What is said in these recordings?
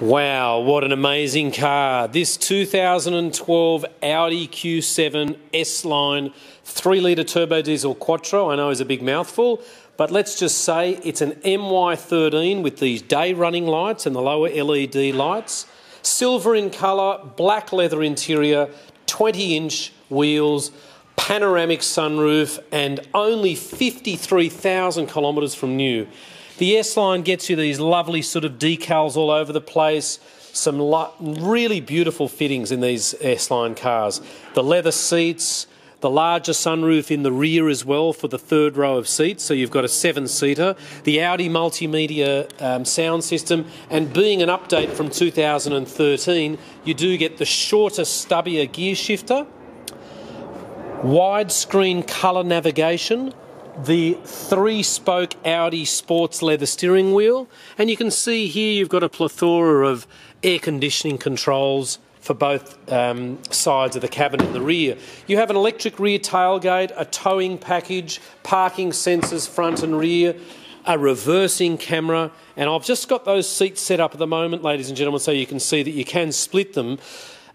Wow, what an amazing car. This 2012 Audi Q7 S-Line 3 litre turbo diesel quattro, I know is a big mouthful, but let's just say it's an MY13 with these day running lights and the lower LED lights. Silver in colour, black leather interior, 20 inch wheels, panoramic sunroof, and only 53,000 kilometres from new. The S line gets you these lovely sort of decals all over the place. Some really beautiful fittings in these S line cars. The leather seats, the larger sunroof in the rear as well for the third row of seats, so you've got a seven seater, the Audi multimedia um, sound system, and being an update from 2013, you do get the shorter, stubbier gear shifter, widescreen colour navigation, the three spoke Audi sports leather steering wheel. And you can see here you've got a plethora of air conditioning controls for both um, sides of the cabin in the rear. You have an electric rear tailgate, a towing package, parking sensors front and rear, a reversing camera, and I've just got those seats set up at the moment, ladies and gentlemen, so you can see that you can split them.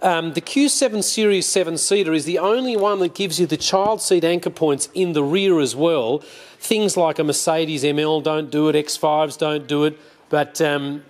Um, the Q7 Series 7 seater is the only one that gives you the child seat anchor points in the rear as well. Things like a Mercedes ML don't do it, X5s don't do it, but um,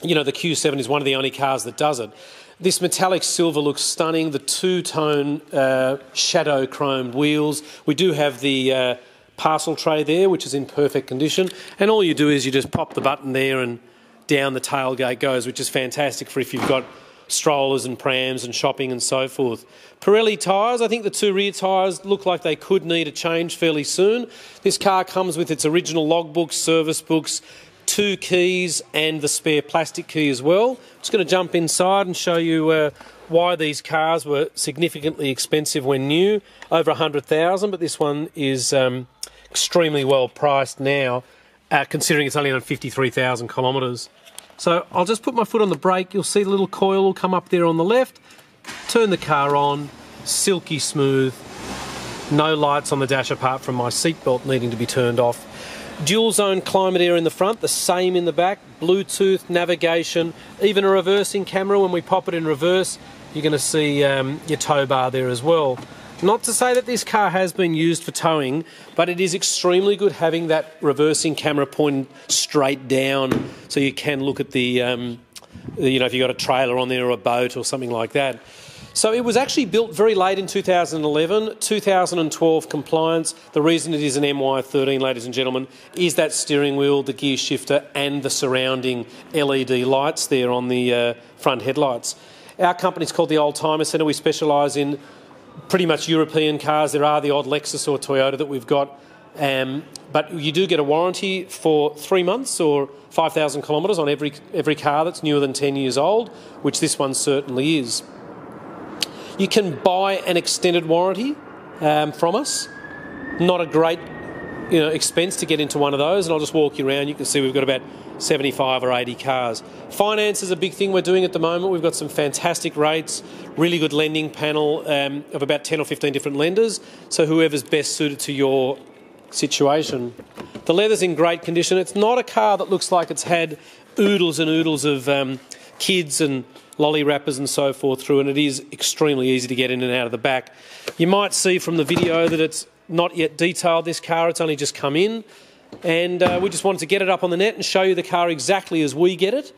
you know the Q7 is one of the only cars that does it. This metallic silver looks stunning. The two-tone uh, shadow chromed wheels. We do have the uh, parcel tray there, which is in perfect condition. And all you do is you just pop the button there and down the tailgate goes, which is fantastic for if you've got strollers and prams and shopping and so forth. Pirelli tyres, I think the two rear tyres look like they could need a change fairly soon. This car comes with its original logbooks, service books, two keys and the spare plastic key as well. I'm just going to jump inside and show you uh, why these cars were significantly expensive when new, over 100,000, but this one is um, extremely well priced now, uh, considering it's only on 53,000 kilometres. So I'll just put my foot on the brake. You'll see the little coil will come up there on the left. Turn the car on, silky smooth. No lights on the dash apart from my seatbelt needing to be turned off. Dual zone climate air in the front, the same in the back. Bluetooth, navigation, even a reversing camera. When we pop it in reverse, you're going to see um, your tow bar there as well. Not to say that this car has been used for towing, but it is extremely good having that reversing camera pointed straight down so you can look at the, um, you know, if you've got a trailer on there or a boat or something like that. So it was actually built very late in 2011, 2012 compliance. The reason it is an MY13, ladies and gentlemen, is that steering wheel, the gear shifter, and the surrounding LED lights there on the uh, front headlights. Our company is called the Oldtimer Centre. We specialise in pretty much European cars. There are the odd Lexus or Toyota that we've got. Um, but you do get a warranty for three months or 5,000 kilometres on every, every car that's newer than 10 years old, which this one certainly is. You can buy an extended warranty um, from us. Not a great you know, expense to get into one of those, and I'll just walk you around. You can see we've got about 75 or 80 cars. Finance is a big thing we're doing at the moment. We've got some fantastic rates, really good lending panel um, of about 10 or 15 different lenders. So whoever's best suited to your situation. The leather's in great condition. It's not a car that looks like it's had oodles and oodles of um, kids and lolly wrappers and so forth through, and it is extremely easy to get in and out of the back. You might see from the video that it's not yet detailed this car, it's only just come in. And uh, we just wanted to get it up on the net and show you the car exactly as we get it.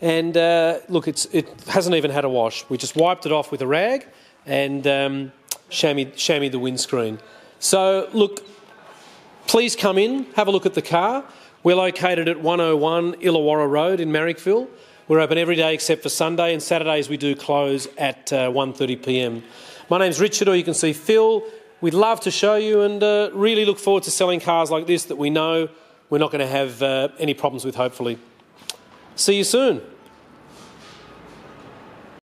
And uh, look, it hasn't even had a wash. We just wiped it off with a rag and um, chamois, the windscreen. So, look, please come in, have a look at the car. We're located at 101 Illawarra Road in Marrickville. We're open every day except for Sunday, and Saturdays we do close at uh, 1.30pm. My name's Richard, or you can see Phil. We'd love to show you and uh, really look forward to selling cars like this that we know we're not going to have uh, any problems with, hopefully. See you soon.